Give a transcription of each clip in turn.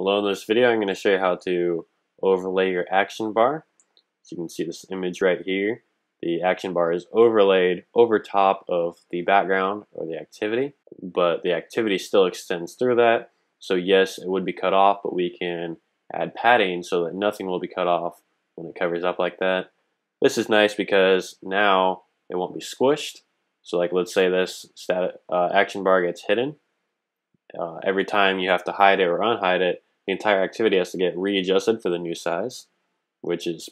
Below in this video, I'm going to show you how to overlay your action bar. So you can see this image right here. The action bar is overlaid over top of the background or the activity, but the activity still extends through that. So yes, it would be cut off, but we can add padding so that nothing will be cut off when it covers up like that. This is nice because now it won't be squished. So like let's say this stat, uh, action bar gets hidden. Uh, every time you have to hide it or unhide it, the entire activity has to get readjusted for the new size, which is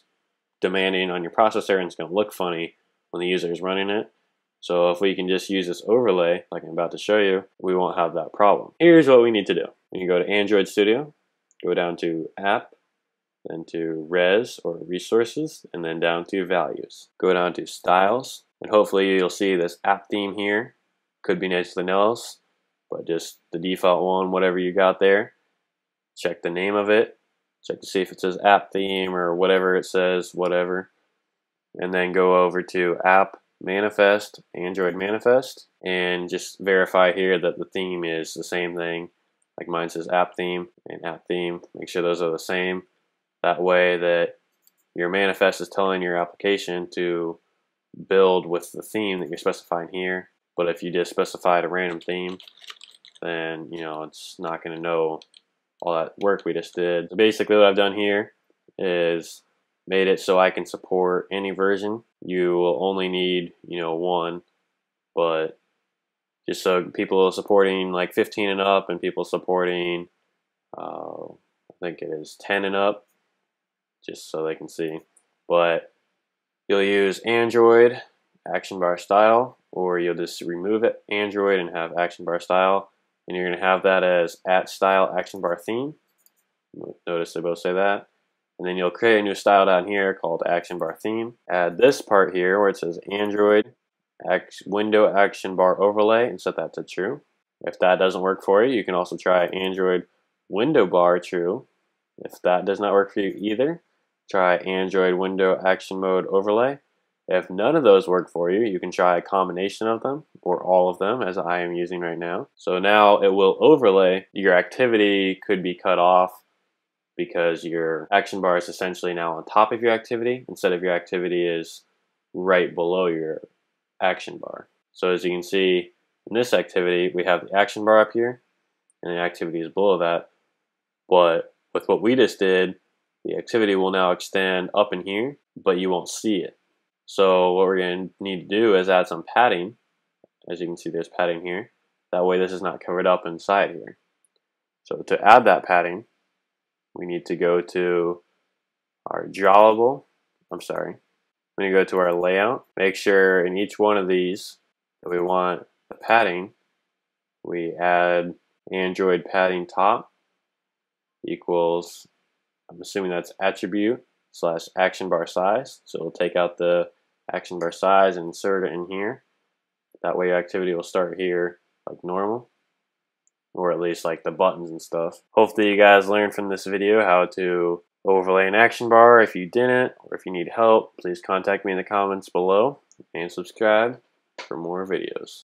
demanding on your processor and it's going to look funny when the user is running it. So if we can just use this overlay, like I'm about to show you, we won't have that problem. Here's what we need to do. We can go to Android Studio, go down to App, then to Res or Resources, and then down to Values. Go down to Styles, and hopefully you'll see this app theme here. Could be anything else, but just the default one, whatever you got there. Check the name of it, check to see if it says app theme or whatever it says, whatever. And then go over to app manifest, Android manifest, and just verify here that the theme is the same thing. Like mine says app theme and app theme. Make sure those are the same. That way that your manifest is telling your application to build with the theme that you're specifying here. But if you just specified a random theme, then you know it's not going to know all that work we just did. So basically what I've done here is made it so I can support any version. You will only need, you know, one, but just so people supporting like 15 and up and people supporting, uh, I think it is 10 and up, just so they can see. But you'll use Android action bar style, or you'll just remove it Android and have action bar style and you're going to have that as at style action bar theme. Notice they both say that. And then you'll create a new style down here called action bar theme. Add this part here where it says Android window action bar overlay and set that to true. If that doesn't work for you, you can also try Android window bar true. If that does not work for you either, try Android window action mode overlay. If none of those work for you, you can try a combination of them or all of them as I am using right now. So now it will overlay. Your activity could be cut off because your action bar is essentially now on top of your activity instead of your activity is right below your action bar. So as you can see in this activity, we have the action bar up here and the activity is below that. But with what we just did, the activity will now extend up in here, but you won't see it. So what we're going to need to do is add some padding. As you can see, there's padding here. That way this is not covered up inside here. So to add that padding, we need to go to our drawable, I'm sorry, when to go to our layout, make sure in each one of these that we want the padding, we add Android padding top equals, I'm assuming that's attribute slash action bar size. So we'll take out the action bar size and insert it in here. That way your activity will start here like normal or at least like the buttons and stuff. Hopefully you guys learned from this video how to overlay an action bar. If you didn't or if you need help, please contact me in the comments below and subscribe for more videos.